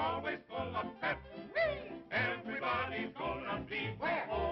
always full of pep. me. Everybody's gonna be where?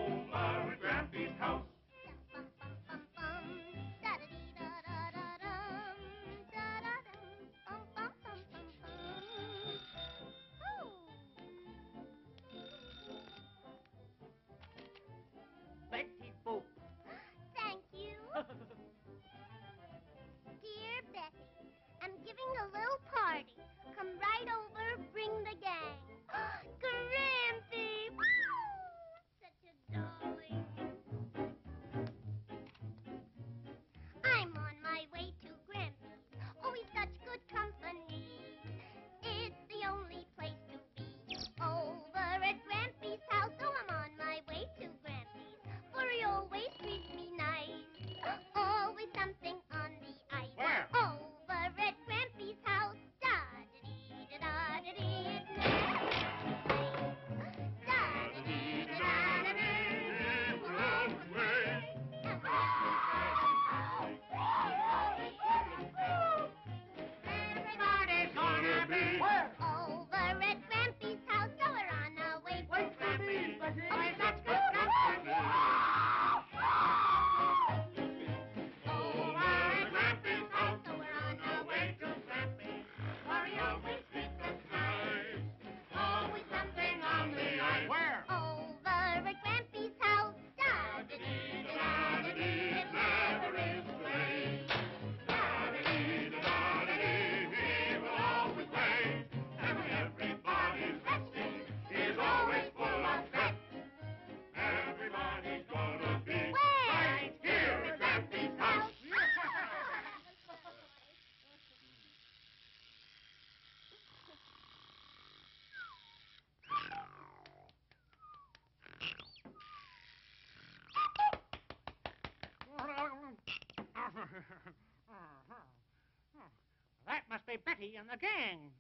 that must be Betty and the gang.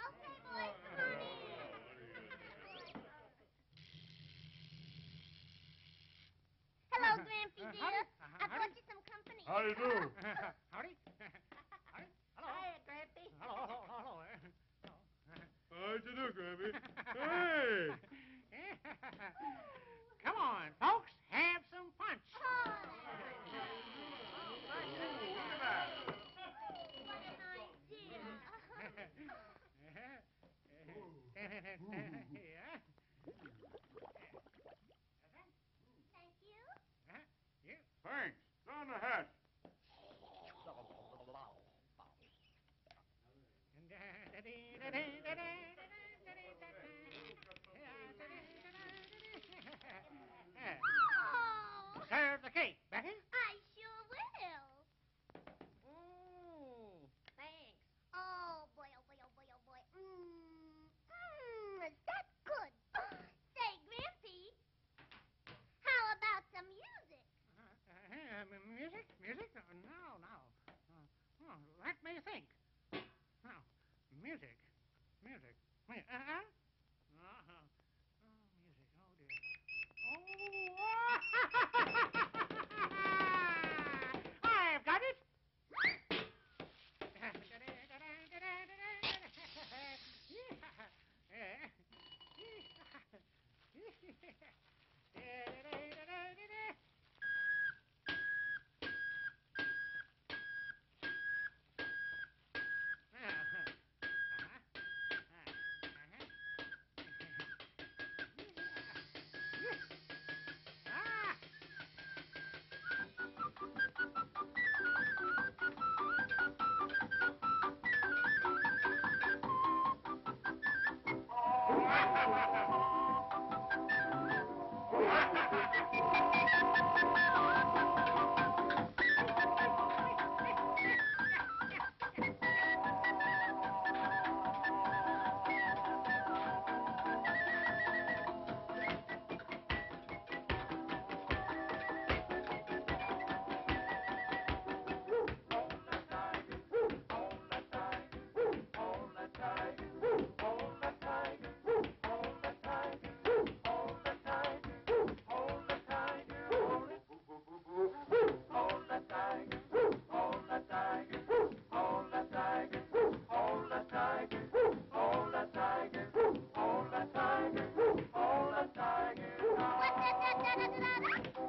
okay, boys, come on in. Hello, Grampy uh, dear. Uh, I brought you some company. How do you do? How'd you do, Grampy? hey! Come on, folks. Wait Ha ha ha ha! Da-da-da-da-da-da.